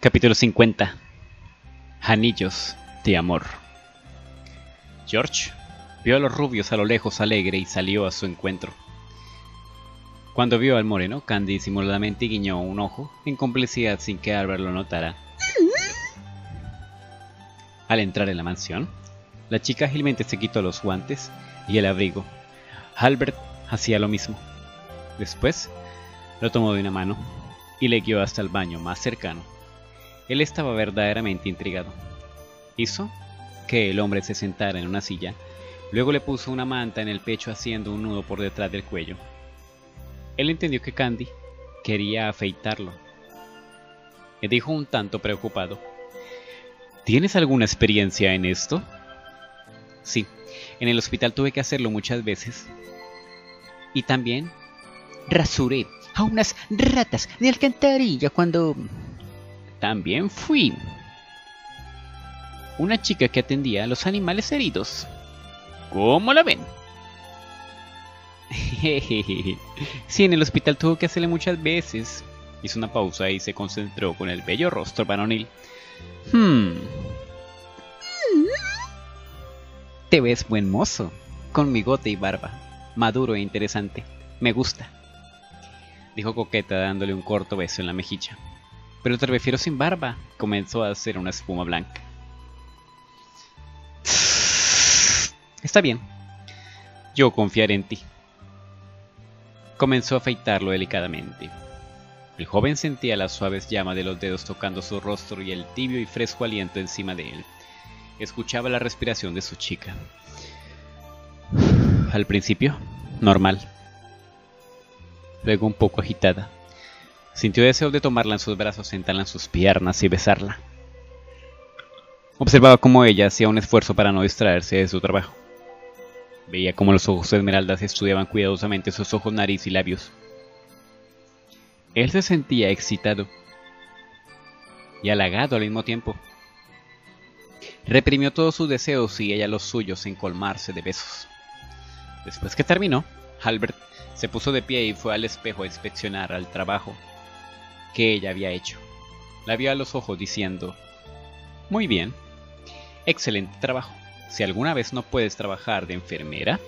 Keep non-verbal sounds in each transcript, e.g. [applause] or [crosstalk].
Capítulo 50 Anillos de amor. George vio a los rubios a lo lejos alegre y salió a su encuentro. Cuando vio al moreno, Candy disimuladamente guiñó un ojo en complicidad sin que Albert lo notara. Al entrar en la mansión, la chica ágilmente se quitó los guantes y el abrigo. Albert hacía lo mismo. Después, lo tomó de una mano y le guió hasta el baño más cercano. Él estaba verdaderamente intrigado. Hizo que el hombre se sentara en una silla, luego le puso una manta en el pecho haciendo un nudo por detrás del cuello. Él entendió que Candy quería afeitarlo. Le dijo un tanto preocupado. ¿Tienes alguna experiencia en esto? Sí, en el hospital tuve que hacerlo muchas veces. Y también rasuré a unas ratas de alcantarilla cuando... También fui una chica que atendía a los animales heridos. ¿Cómo la ven? [laughs] sí, en el hospital tuvo que hacerle muchas veces. Hizo una pausa y se concentró con el bello rostro varonil. Hmm. Te ves buen mozo, con bigote y barba, maduro e interesante. Me gusta. Dijo Coqueta dándole un corto beso en la mejilla. Pero te refiero sin barba. Comenzó a hacer una espuma blanca. Está bien. Yo confiaré en ti. Comenzó a afeitarlo delicadamente. El joven sentía las suaves llamas de los dedos tocando su rostro y el tibio y fresco aliento encima de él. Escuchaba la respiración de su chica. Al principio, normal. Luego un poco agitada. Sintió deseo de tomarla en sus brazos, sentarla en sus piernas y besarla. Observaba cómo ella hacía un esfuerzo para no distraerse de su trabajo. Veía cómo los ojos de Esmeralda estudiaban cuidadosamente sus ojos, nariz y labios. Él se sentía excitado y halagado al mismo tiempo. Reprimió todos sus deseos y ella los suyos en colmarse de besos. Después que terminó, Albert se puso de pie y fue al espejo a inspeccionar al trabajo que ella había hecho. La vio a los ojos diciendo, Muy bien, excelente trabajo. Si alguna vez no puedes trabajar de enfermera,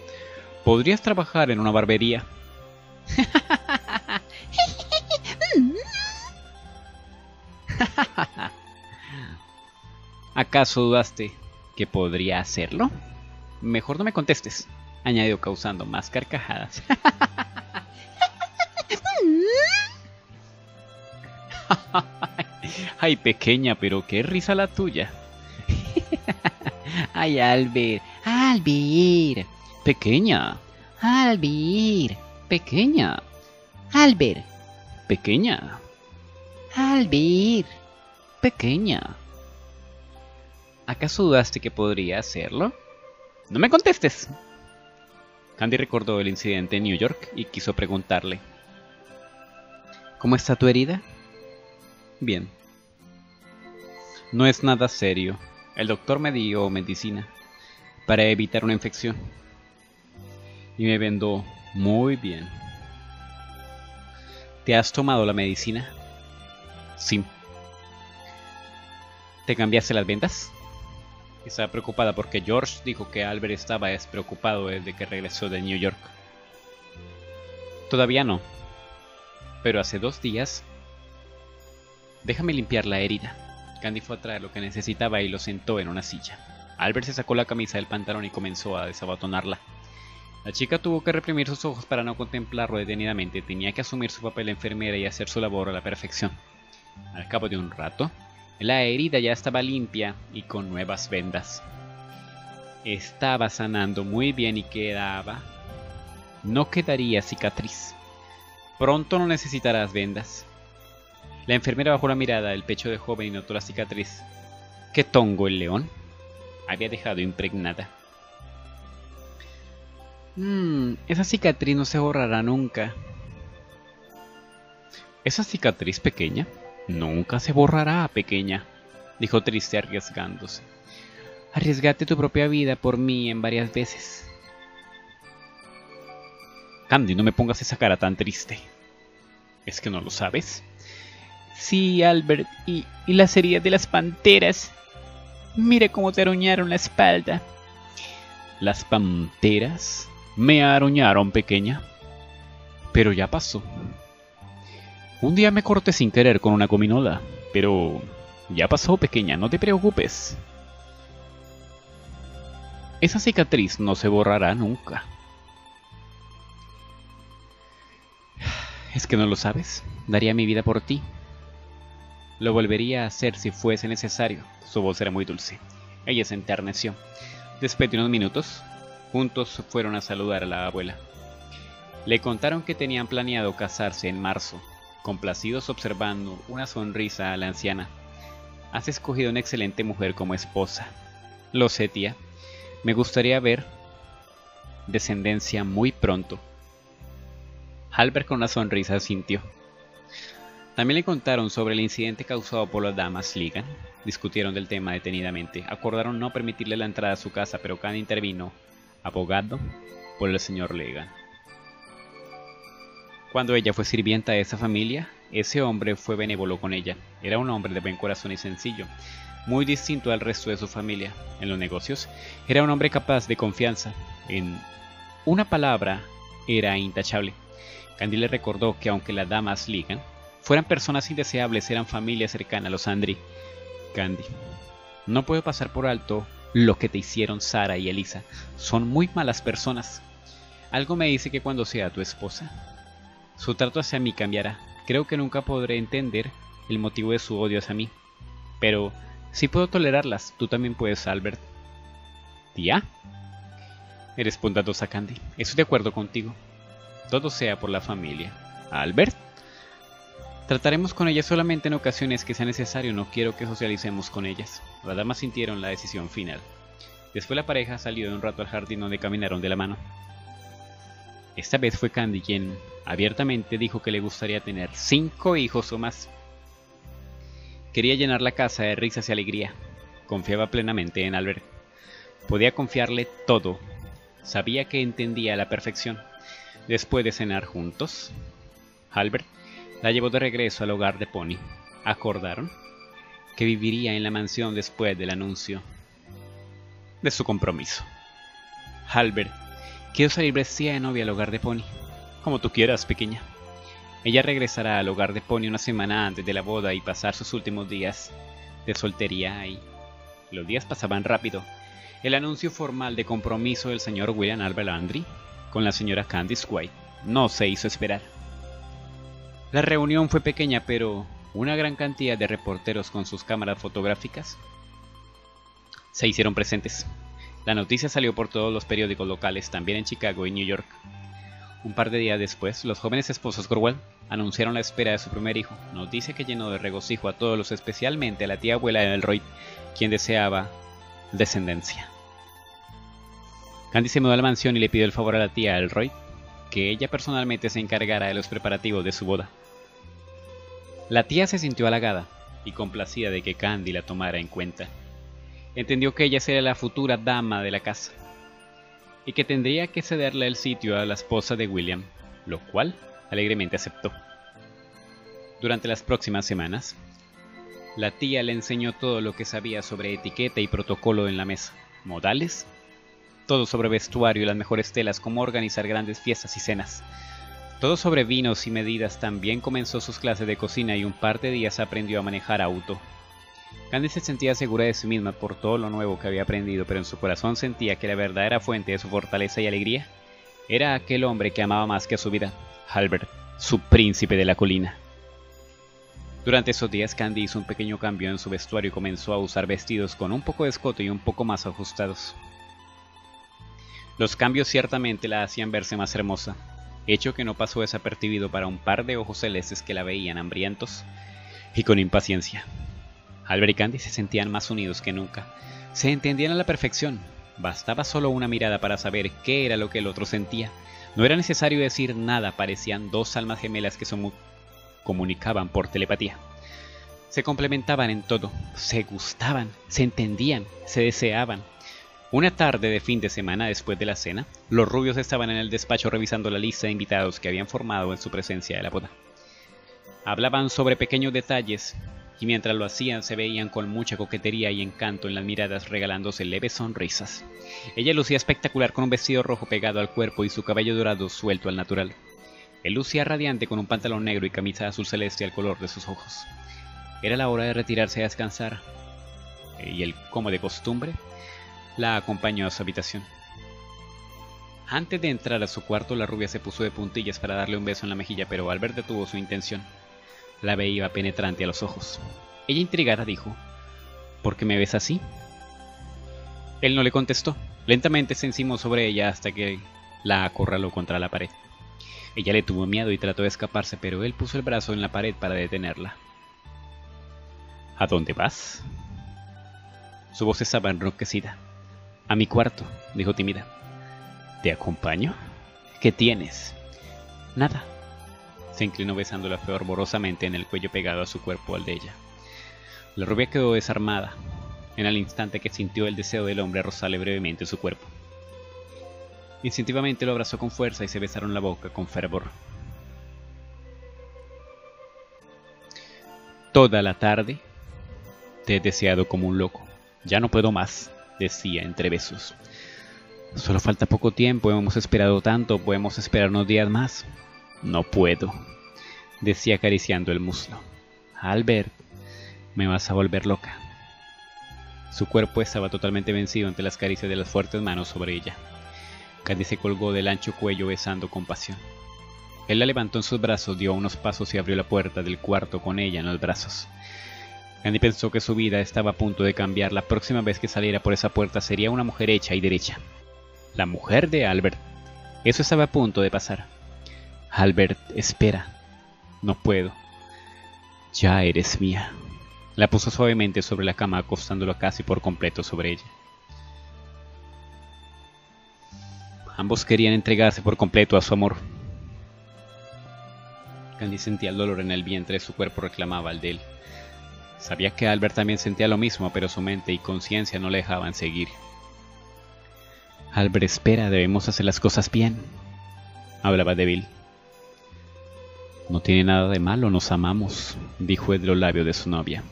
podrías trabajar en una barbería. [laughs] ¿Acaso dudaste que podría hacerlo? Mejor no me contestes, añadió causando más carcajadas. [laughs] Ay, pequeña, pero qué risa la tuya. [laughs] Ay, Albert, Albert. Pequeña. Albert, pequeña. Albert, pequeña. Albert, pequeña. ¿Acaso dudaste que podría hacerlo? No me contestes. Candy recordó el incidente en New York y quiso preguntarle. ¿Cómo está tu herida? Bien. No es nada serio. El doctor me dio medicina para evitar una infección. Y me vendó muy bien. ¿Te has tomado la medicina? Sí. ¿Te cambiaste las vendas? Estaba preocupada porque George dijo que Albert estaba despreocupado desde que regresó de New York. Todavía no. Pero hace dos días... Déjame limpiar la herida. Candy fue a traer lo que necesitaba y lo sentó en una silla. Albert se sacó la camisa del pantalón y comenzó a desabotonarla. La chica tuvo que reprimir sus ojos para no contemplarlo detenidamente. Tenía que asumir su papel de enfermera y hacer su labor a la perfección. Al cabo de un rato, la herida ya estaba limpia y con nuevas vendas. Estaba sanando muy bien y quedaba... No quedaría cicatriz. Pronto no necesitarás vendas. La enfermera bajó la mirada del pecho del joven y notó la cicatriz. ¿Qué tongo el león? Había dejado impregnada. Mmm, esa cicatriz no se borrará nunca. ¿Esa cicatriz pequeña? Nunca se borrará, pequeña, dijo triste arriesgándose. Arriesgate tu propia vida por mí en varias veces. Candy, no me pongas esa cara tan triste. ¿Es que no lo sabes? Sí, Albert, y, y las heridas de las panteras. Mire cómo te aruñaron la espalda. Las panteras me aruñaron, pequeña. Pero ya pasó. Un día me corté sin querer con una gominola, pero ya pasó, pequeña, no te preocupes. Esa cicatriz no se borrará nunca. ¿Es que no lo sabes? Daría mi vida por ti. Lo volvería a hacer si fuese necesario. Su voz era muy dulce. Ella se enterneció. Después de unos minutos, juntos fueron a saludar a la abuela. Le contaron que tenían planeado casarse en marzo, complacidos observando una sonrisa a la anciana. Has escogido una excelente mujer como esposa. Lo sé, tía. Me gustaría ver descendencia muy pronto. Albert con una sonrisa sintió. También le contaron sobre el incidente causado por las damas Ligan. Discutieron del tema detenidamente. Acordaron no permitirle la entrada a su casa, pero Khan intervino, abogado por el señor Legan. Cuando ella fue sirvienta de esa familia, ese hombre fue benévolo con ella. Era un hombre de buen corazón y sencillo, muy distinto al resto de su familia. En los negocios, era un hombre capaz de confianza. En una palabra, era intachable. Candy le recordó que aunque las damas Ligan fueran personas indeseables, eran familia cercana a los Andri. Candy, no puedo pasar por alto lo que te hicieron Sara y Elisa. Son muy malas personas. Algo me dice que cuando sea tu esposa, su trato hacia mí cambiará. Creo que nunca podré entender el motivo de su odio hacia mí. Pero si puedo tolerarlas, tú también puedes, Albert. ¿Tía? Eres bondadosa, Candy. Estoy de acuerdo contigo. Todo sea por la familia. ¿Albert? Trataremos con ellas solamente en ocasiones que sea necesario, no quiero que socialicemos con ellas. Las damas sintieron la decisión final. Después la pareja salió de un rato al jardín donde caminaron de la mano. Esta vez fue Candy quien abiertamente dijo que le gustaría tener cinco hijos o más. Quería llenar la casa de risas y alegría. Confiaba plenamente en Albert. Podía confiarle todo. Sabía que entendía a la perfección. Después de cenar juntos, Albert la llevó de regreso al hogar de Pony. Acordaron que viviría en la mansión después del anuncio de su compromiso. Halbert, quiero salir vestida de novia al hogar de Pony. Como tú quieras, pequeña. Ella regresará al hogar de Pony una semana antes de la boda y pasar sus últimos días de soltería ahí. Los días pasaban rápido. El anuncio formal de compromiso del señor William Albert Landry con la señora Candice White no se hizo esperar. La reunión fue pequeña, pero una gran cantidad de reporteros con sus cámaras fotográficas se hicieron presentes. La noticia salió por todos los periódicos locales, también en Chicago y New York. Un par de días después, los jóvenes esposos Corwell anunciaron la espera de su primer hijo, noticia que llenó de regocijo a todos los, especialmente a la tía abuela de Elroy, quien deseaba descendencia. Candy se mudó a la mansión y le pidió el favor a la tía Elroy que ella personalmente se encargara de los preparativos de su boda. La tía se sintió halagada y complacida de que Candy la tomara en cuenta. Entendió que ella sería la futura dama de la casa y que tendría que cederle el sitio a la esposa de William, lo cual alegremente aceptó. Durante las próximas semanas, la tía le enseñó todo lo que sabía sobre etiqueta y protocolo en la mesa, modales todo sobre vestuario y las mejores telas, cómo organizar grandes fiestas y cenas. Todo sobre vinos y medidas también comenzó sus clases de cocina y un par de días aprendió a manejar auto. Candy se sentía segura de sí misma por todo lo nuevo que había aprendido, pero en su corazón sentía que la verdadera fuente de su fortaleza y alegría era aquel hombre que amaba más que a su vida, Halbert, su príncipe de la colina. Durante esos días Candy hizo un pequeño cambio en su vestuario y comenzó a usar vestidos con un poco de escote y un poco más ajustados. Los cambios ciertamente la hacían verse más hermosa, hecho que no pasó desapercibido para un par de ojos celestes que la veían hambrientos y con impaciencia. Albert y Candy se sentían más unidos que nunca. Se entendían a la perfección. Bastaba solo una mirada para saber qué era lo que el otro sentía. No era necesario decir nada, parecían dos almas gemelas que se comunicaban por telepatía. Se complementaban en todo, se gustaban, se entendían, se deseaban, una tarde de fin de semana después de la cena, los rubios estaban en el despacho revisando la lista de invitados que habían formado en su presencia de la boda. Hablaban sobre pequeños detalles y mientras lo hacían se veían con mucha coquetería y encanto en las miradas regalándose leves sonrisas. Ella lucía espectacular con un vestido rojo pegado al cuerpo y su cabello dorado suelto al natural. Él lucía radiante con un pantalón negro y camisa azul celeste al color de sus ojos. Era la hora de retirarse a descansar, y él, como de costumbre, la acompañó a su habitación. Antes de entrar a su cuarto, la rubia se puso de puntillas para darle un beso en la mejilla, pero Albert detuvo su intención. La veía penetrante a los ojos. Ella intrigada dijo, ¿Por qué me ves así? Él no le contestó. Lentamente se encimó sobre ella hasta que la acorraló contra la pared. Ella le tuvo miedo y trató de escaparse, pero él puso el brazo en la pared para detenerla. ¿A dónde vas? Su voz estaba enroquecida. A mi cuarto, dijo tímida. ¿Te acompaño? ¿Qué tienes? Nada, se inclinó besándola fervorosamente en el cuello pegado a su cuerpo al de ella. La rubia quedó desarmada en el instante que sintió el deseo del hombre rozarle brevemente su cuerpo. Instintivamente lo abrazó con fuerza y se besaron la boca con fervor. Toda la tarde te he deseado como un loco. Ya no puedo más, decía entre besos. Solo falta poco tiempo, hemos esperado tanto, podemos esperar unos días más. No puedo, decía acariciando el muslo. Albert, me vas a volver loca. Su cuerpo estaba totalmente vencido ante las caricias de las fuertes manos sobre ella. Candy se colgó del ancho cuello besando con pasión. Él la levantó en sus brazos, dio unos pasos y abrió la puerta del cuarto con ella en los brazos. Candy pensó que su vida estaba a punto de cambiar. La próxima vez que saliera por esa puerta sería una mujer hecha y derecha. La mujer de Albert. Eso estaba a punto de pasar. Albert, espera. No puedo. Ya eres mía. La puso suavemente sobre la cama, acostándola casi por completo sobre ella. Ambos querían entregarse por completo a su amor. Candy sentía el dolor en el vientre, su cuerpo reclamaba al de él. Sabía que Albert también sentía lo mismo, pero su mente y conciencia no le dejaban seguir. Albert, espera, debemos hacer las cosas bien, hablaba débil. No tiene nada de malo, nos amamos, dijo el labio de su novia.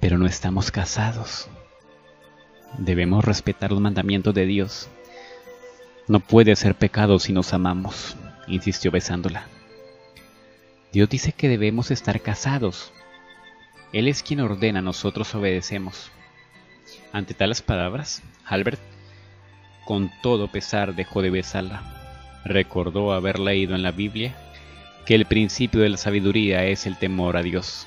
Pero no estamos casados. Debemos respetar los mandamientos de Dios. No puede ser pecado si nos amamos, insistió besándola. Dios dice que debemos estar casados. Él es quien ordena, nosotros obedecemos. Ante tales palabras, Albert, con todo pesar, dejó de besarla. Recordó haber leído en la Biblia que el principio de la sabiduría es el temor a Dios.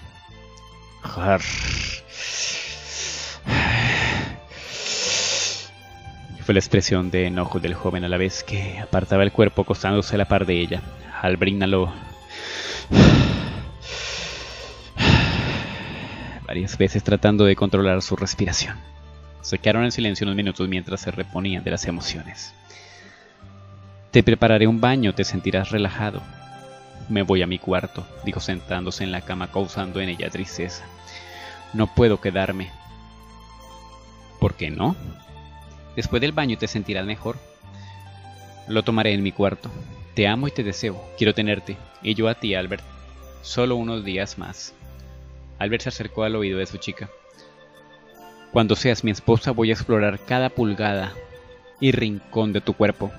Fue la expresión de enojo del joven a la vez que apartaba el cuerpo acostándose a la par de ella. Al lo varias veces tratando de controlar su respiración. Se quedaron en silencio unos minutos mientras se reponían de las emociones. Te prepararé un baño, te sentirás relajado. Me voy a mi cuarto, dijo sentándose en la cama causando en ella tristeza. No puedo quedarme. ¿Por qué no? Después del baño te sentirás mejor. Lo tomaré en mi cuarto. Te amo y te deseo. Quiero tenerte. Y yo a ti, Albert. Solo unos días más. Albert se acercó al oído de su chica. Cuando seas mi esposa voy a explorar cada pulgada y rincón de tu cuerpo,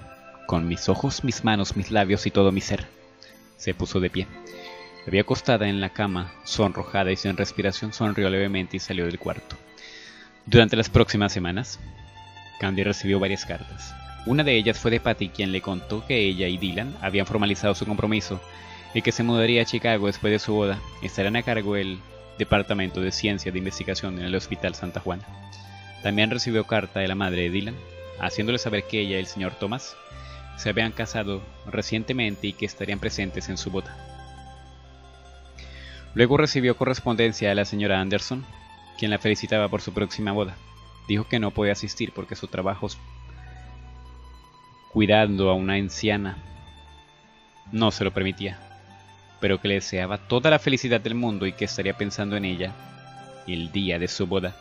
con mis ojos, mis manos, mis labios y todo mi ser. Se puso de pie. Había acostada en la cama, sonrojada y sin respiración, sonrió levemente y salió del cuarto. Durante las próximas semanas, Candy recibió varias cartas. Una de ellas fue de Patty, quien le contó que ella y Dylan habían formalizado su compromiso y que se mudaría a Chicago después de su boda. Estarán a cargo del Departamento de Ciencia de Investigación en el Hospital Santa Juana. También recibió carta de la madre de Dylan, haciéndole saber que ella y el señor Thomas se habían casado recientemente y que estarían presentes en su boda. Luego recibió correspondencia de la señora Anderson, quien la felicitaba por su próxima boda. Dijo que no podía asistir porque su trabajo cuidando a una anciana no se lo permitía, pero que le deseaba toda la felicidad del mundo y que estaría pensando en ella el día de su boda.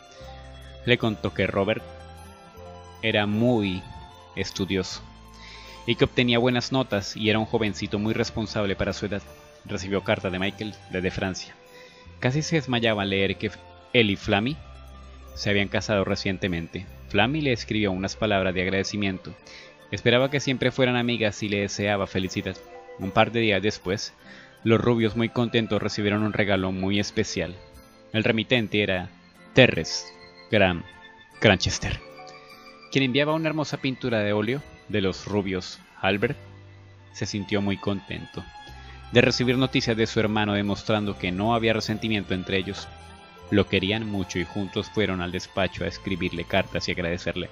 Le contó que Robert era muy estudioso y que obtenía buenas notas y era un jovencito muy responsable para su edad. recibió carta de Michael desde Francia. Casi se desmayaba al leer que él y Flammy se habían casado recientemente. Flammy le escribió unas palabras de agradecimiento. Esperaba que siempre fueran amigas y le deseaba felicidad. Un par de días después, los rubios muy contentos recibieron un regalo muy especial. El remitente era Terres Graham Cranchester, quien enviaba una hermosa pintura de óleo de los rubios. Albert se sintió muy contento de recibir noticias de su hermano demostrando que no había resentimiento entre ellos. Lo querían mucho y juntos fueron al despacho a escribirle cartas y agradecerle.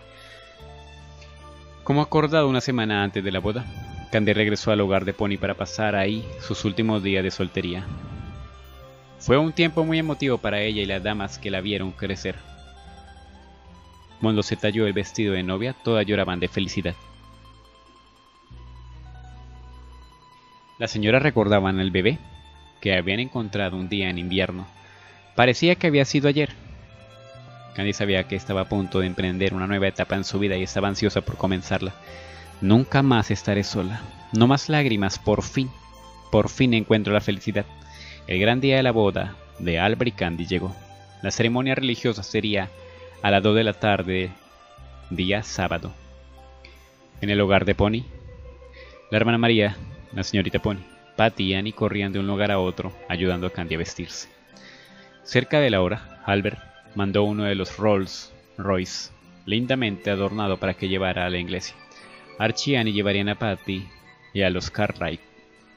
Como acordado una semana antes de la boda, Candy regresó al hogar de Pony para pasar ahí sus últimos días de soltería. Fue un tiempo muy emotivo para ella y las damas que la vieron crecer. Cuando se talló el vestido de novia, todas lloraban de felicidad. Las señoras recordaban al bebé que habían encontrado un día en invierno. Parecía que había sido ayer. Candy sabía que estaba a punto de emprender una nueva etapa en su vida y estaba ansiosa por comenzarla. Nunca más estaré sola. No más lágrimas, por fin. Por fin encuentro la felicidad. El gran día de la boda de Albert y Candy llegó. La ceremonia religiosa sería a las 2 de la tarde, día sábado. En el hogar de Pony, la hermana María la señorita Pony. Patty y Annie corrían de un lugar a otro, ayudando a Candy a vestirse. Cerca de la hora, Albert mandó uno de los Rolls Royce, lindamente adornado para que llevara a la iglesia. Archie y Annie llevarían a Patty y a los Cartwright.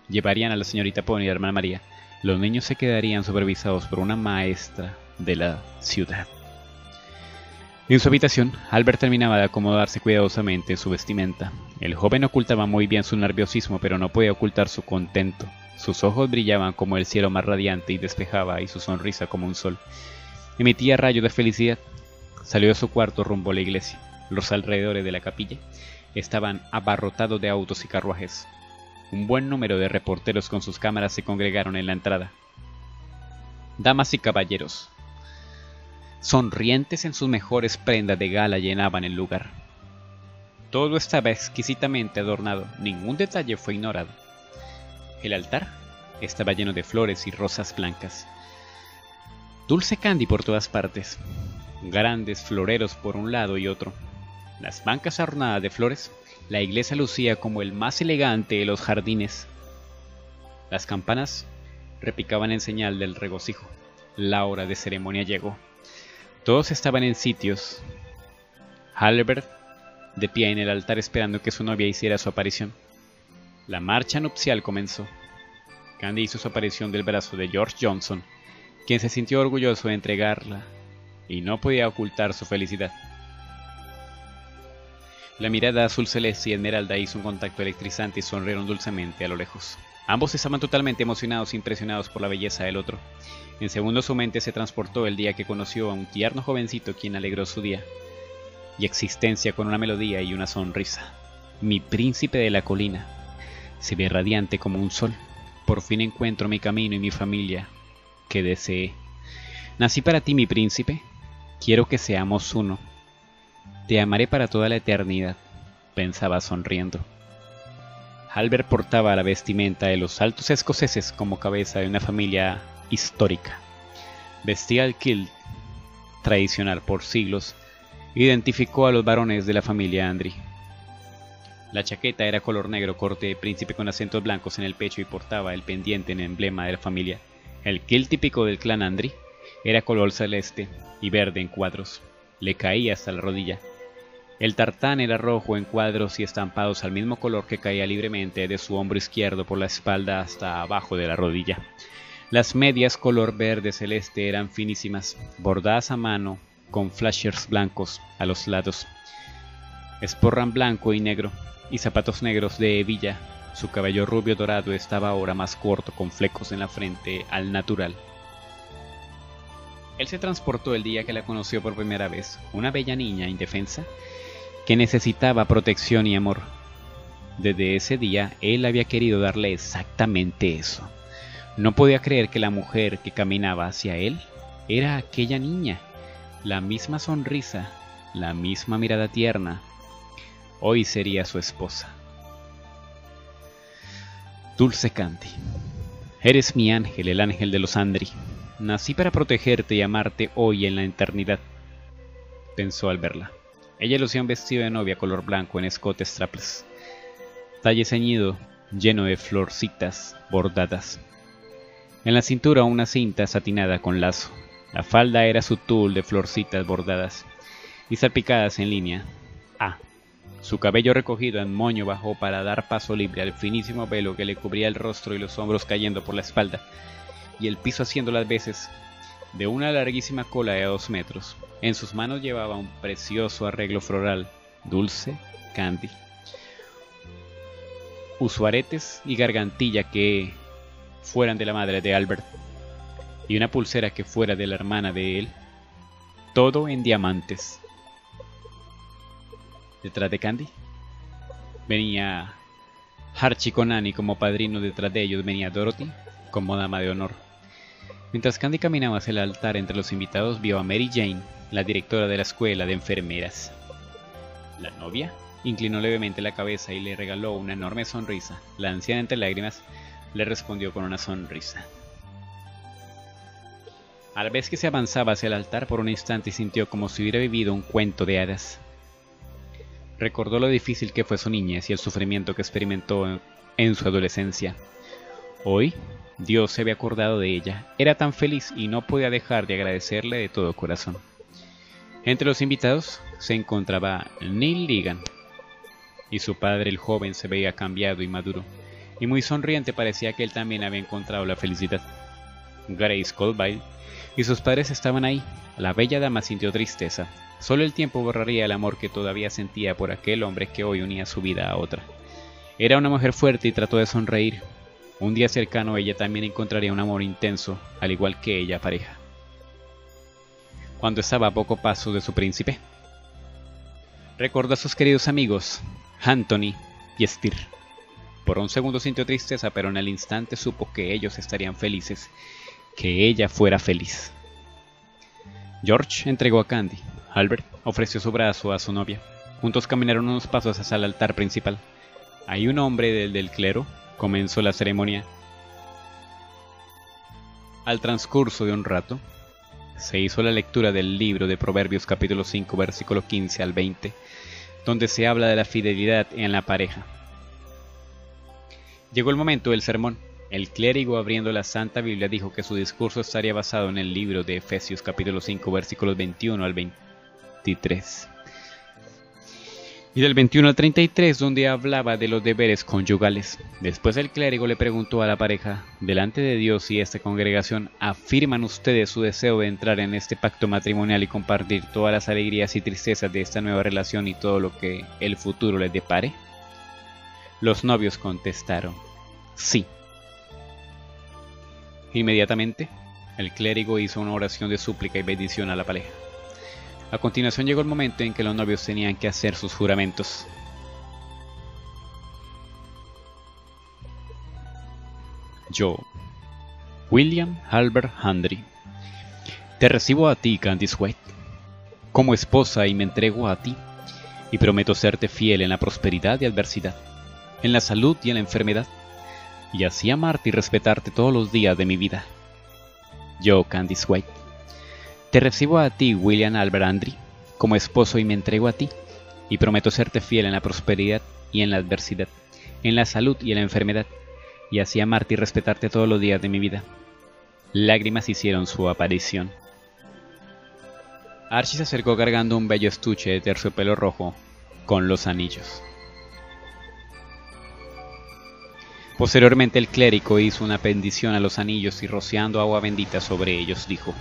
Llevarían a la señorita Pony y a hermana María. Los niños se quedarían supervisados por una maestra de la ciudad. En su habitación, Albert terminaba de acomodarse cuidadosamente su vestimenta. El joven ocultaba muy bien su nerviosismo, pero no podía ocultar su contento. Sus ojos brillaban como el cielo más radiante y despejaba, y su sonrisa como un sol. Emitía rayos de felicidad. Salió de su cuarto rumbo a la iglesia. Los alrededores de la capilla estaban abarrotados de autos y carruajes. Un buen número de reporteros con sus cámaras se congregaron en la entrada. Damas y caballeros, sonrientes en sus mejores prendas de gala llenaban el lugar. Todo estaba exquisitamente adornado, ningún detalle fue ignorado. El altar estaba lleno de flores y rosas blancas. Dulce candy por todas partes, grandes floreros por un lado y otro. Las bancas adornadas de flores, la iglesia lucía como el más elegante de los jardines. Las campanas repicaban en señal del regocijo. La hora de ceremonia llegó. Todos estaban en sitios. Halbert de pie en el altar esperando que su novia hiciera su aparición. La marcha nupcial comenzó. Candy hizo su aparición del brazo de George Johnson, quien se sintió orgulloso de entregarla y no podía ocultar su felicidad. La mirada azul celeste y esmeralda hizo un contacto electrizante y sonrieron dulcemente a lo lejos. Ambos estaban totalmente emocionados e impresionados por la belleza del otro. En segundo su mente se transportó el día que conoció a un tierno jovencito quien alegró su día y existencia con una melodía y una sonrisa. Mi príncipe de la colina se ve radiante como un sol. Por fin encuentro mi camino y mi familia que deseé. Nací para ti, mi príncipe. Quiero que seamos uno. Te amaré para toda la eternidad, pensaba sonriendo. Albert portaba la vestimenta de los altos escoceses como cabeza de una familia histórica. Vestía el kilt tradicional por siglos, identificó a los varones de la familia Andri. La chaqueta era color negro corte de príncipe con acentos blancos en el pecho y portaba el pendiente en emblema de la familia. El kilt típico del clan Andri era color celeste y verde en cuadros. Le caía hasta la rodilla el tartán era rojo en cuadros y estampados al mismo color que caía libremente de su hombro izquierdo por la espalda hasta abajo de la rodilla. Las medias color verde celeste eran finísimas, bordadas a mano, con flashers blancos a los lados. Esporran blanco y negro, y zapatos negros de hebilla. Su cabello rubio dorado estaba ahora más corto, con flecos en la frente, al natural. Él se transportó el día que la conoció por primera vez, una bella niña indefensa, que necesitaba protección y amor. Desde ese día él había querido darle exactamente eso. No podía creer que la mujer que caminaba hacia él era aquella niña, la misma sonrisa, la misma mirada tierna. Hoy sería su esposa. Dulce Candy. Eres mi ángel, el ángel de los Andri. Nací para protegerte y amarte hoy en la eternidad, pensó al verla. Ella lucía un vestido de novia color blanco en escote strapless, talle ceñido, lleno de florcitas bordadas. En la cintura una cinta satinada con lazo. La falda era su tul de florcitas bordadas y salpicadas en línea. A. Su cabello recogido en moño bajó para dar paso libre al finísimo velo que le cubría el rostro y los hombros cayendo por la espalda, y el piso haciendo las veces de una larguísima cola de dos metros. En sus manos llevaba un precioso arreglo floral, dulce, candy. Usuaretes y gargantilla que fueran de la madre de Albert, y una pulsera que fuera de la hermana de él, todo en diamantes. Detrás de Candy venía Archie con Annie como padrino, detrás de ellos venía Dorothy como dama de honor. Mientras Candy caminaba hacia el altar entre los invitados, vio a Mary Jane, la directora de la escuela de enfermeras. La novia inclinó levemente la cabeza y le regaló una enorme sonrisa. La anciana entre lágrimas le respondió con una sonrisa. A la vez que se avanzaba hacia el altar por un instante sintió como si hubiera vivido un cuento de hadas. Recordó lo difícil que fue su niñez y el sufrimiento que experimentó en su adolescencia. Hoy, Dios se había acordado de ella. Era tan feliz y no podía dejar de agradecerle de todo corazón. Entre los invitados se encontraba Neil Ligan, y su padre, el joven, se veía cambiado y maduro, y muy sonriente parecía que él también había encontrado la felicidad. Grace Colville y sus padres estaban ahí. La bella dama sintió tristeza. Solo el tiempo borraría el amor que todavía sentía por aquel hombre que hoy unía su vida a otra. Era una mujer fuerte y trató de sonreír, un día cercano ella también encontraría un amor intenso, al igual que ella pareja. Cuando estaba a poco paso de su príncipe, recordó a sus queridos amigos, Anthony y Stir. Por un segundo sintió tristeza, pero en el instante supo que ellos estarían felices, que ella fuera feliz. George entregó a Candy. Albert ofreció su brazo a su novia. Juntos caminaron unos pasos hacia el altar principal. Hay un hombre del, del clero comenzó la ceremonia. Al transcurso de un rato, se hizo la lectura del libro de Proverbios capítulo 5 versículo 15 al 20, donde se habla de la fidelidad en la pareja. Llegó el momento del sermón. El clérigo abriendo la Santa Biblia dijo que su discurso estaría basado en el libro de Efesios capítulo 5 versículos 21 al 23 y del 21 al 33 donde hablaba de los deberes conyugales. Después el clérigo le preguntó a la pareja, delante de Dios y esta congregación, ¿afirman ustedes su deseo de entrar en este pacto matrimonial y compartir todas las alegrías y tristezas de esta nueva relación y todo lo que el futuro les depare? Los novios contestaron, sí. Inmediatamente, el clérigo hizo una oración de súplica y bendición a la pareja. A continuación llegó el momento en que los novios tenían que hacer sus juramentos. Yo, William Albert Handry, te recibo a ti, Candice White, como esposa y me entrego a ti, y prometo serte fiel en la prosperidad y adversidad, en la salud y en la enfermedad, y así amarte y respetarte todos los días de mi vida. Yo, Candice White, te recibo a ti, William Albert Andry, como esposo y me entrego a ti, y prometo serte fiel en la prosperidad y en la adversidad, en la salud y en la enfermedad, y así amarte y respetarte todos los días de mi vida. Lágrimas hicieron su aparición. Archie se acercó cargando un bello estuche de terciopelo rojo con los anillos. Posteriormente el clérigo hizo una bendición a los anillos y rociando agua bendita sobre ellos dijo,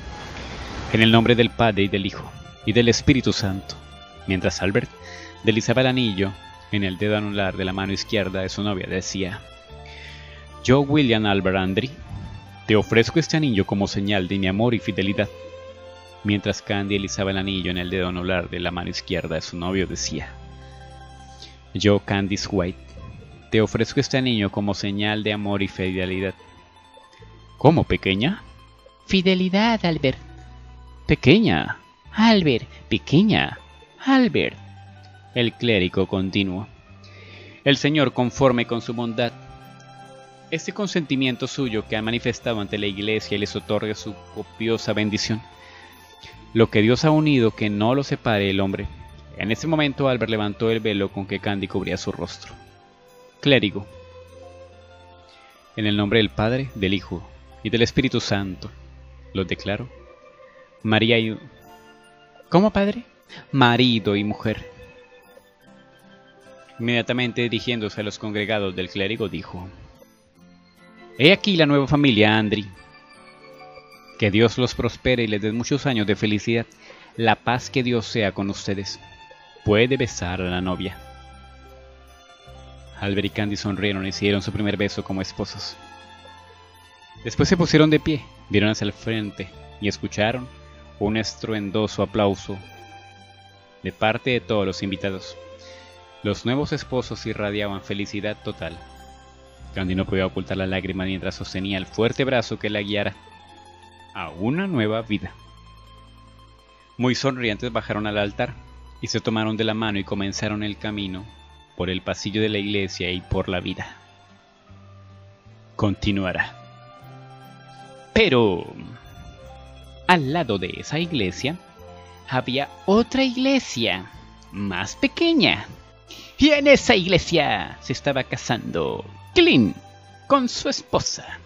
en el nombre del Padre y del Hijo y del Espíritu Santo. Mientras Albert deslizaba el anillo en el dedo anular de la mano izquierda de su novia, decía, Yo, William Albert Andry, te ofrezco este anillo como señal de mi amor y fidelidad. Mientras Candy deslizaba el anillo en el dedo anular de la mano izquierda de su novio, decía, Yo, Candice White, te ofrezco este anillo como señal de amor y fidelidad. ¿Cómo, pequeña? Fidelidad, Albert. Pequeña. Albert, pequeña. Albert. El clérigo continuó. El Señor, conforme con su bondad, Este consentimiento suyo que ha manifestado ante la iglesia les otorga su copiosa bendición. Lo que Dios ha unido, que no lo separe el hombre. En ese momento Albert levantó el velo con que Candy cubría su rostro. Clérigo. En el nombre del Padre, del Hijo y del Espíritu Santo, lo declaro. María y... ¿Cómo, padre? Marido y mujer. Inmediatamente dirigiéndose a los congregados del clérigo, dijo, He aquí la nueva familia Andri. Que Dios los prospere y les dé muchos años de felicidad. La paz que Dios sea con ustedes. Puede besar a la novia. Albert y Candy sonrieron y se dieron su primer beso como esposos. Después se pusieron de pie, vieron hacia el frente y escucharon un estruendoso aplauso de parte de todos los invitados. Los nuevos esposos irradiaban felicidad total. Candy no podía ocultar la lágrima mientras sostenía el fuerte brazo que la guiara a una nueva vida. Muy sonrientes bajaron al altar y se tomaron de la mano y comenzaron el camino por el pasillo de la iglesia y por la vida. Continuará. Pero al lado de esa iglesia había otra iglesia más pequeña. Y en esa iglesia se estaba casando Clint con su esposa.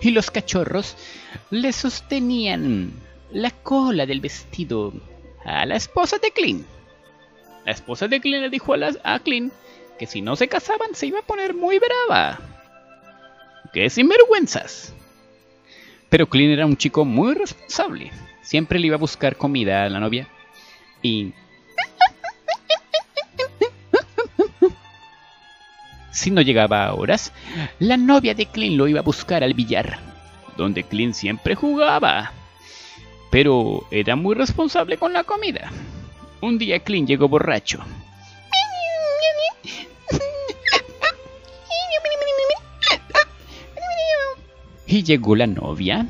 Y los cachorros le sostenían la cola del vestido a la esposa de Clint. La esposa de Clint le dijo a, a Clint que si no se casaban se iba a poner muy brava. ¡Qué sinvergüenzas! Pero Clint era un chico muy responsable. Siempre le iba a buscar comida a la novia. Y... Si no llegaba a horas, la novia de Clint lo iba a buscar al billar, donde Clint siempre jugaba. Pero era muy responsable con la comida. Un día Clint llegó borracho Y llegó la novia.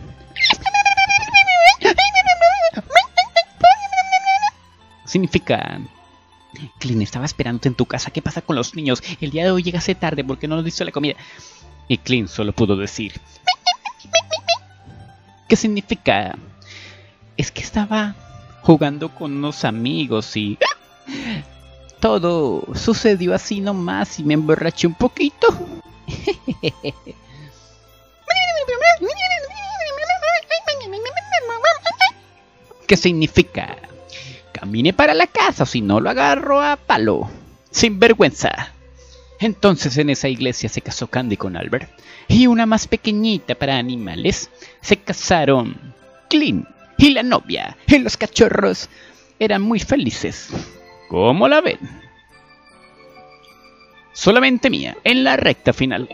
Significa... Clint, estaba esperándote en tu casa. ¿Qué pasa con los niños? El día de hoy llegaste tarde porque no nos diste la comida. Y Clint solo pudo decir... ¿Qué significa? Es que estaba jugando con unos amigos y... Todo sucedió así nomás y me emborraché un poquito. [laughs] ¿Qué significa? Camine para la casa si no lo agarro a palo. Sin vergüenza. Entonces en esa iglesia se casó Candy con Albert y una más pequeñita para animales se casaron Clint y la novia y los cachorros eran muy felices. ¿Cómo la ven? Solamente mía, en la recta final.